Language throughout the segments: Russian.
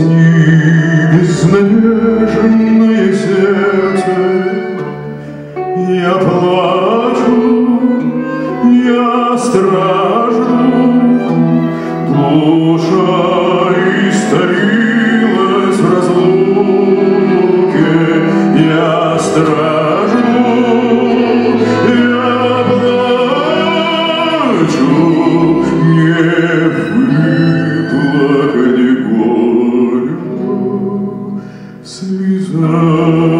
Засни безнадежное season.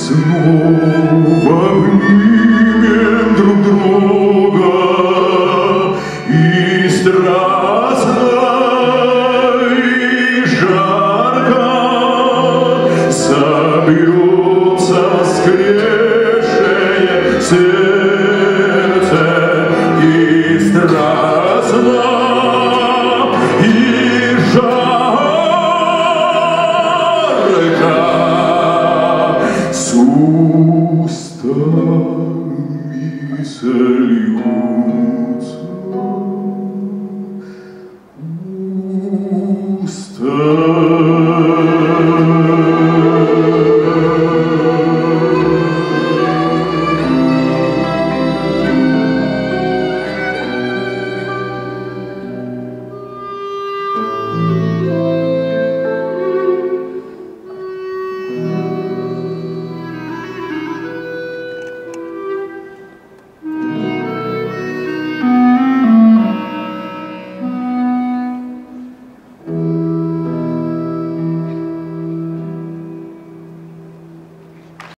снова обнимем друг друга и страстно и жарко собьются воскресшее сердце. tell you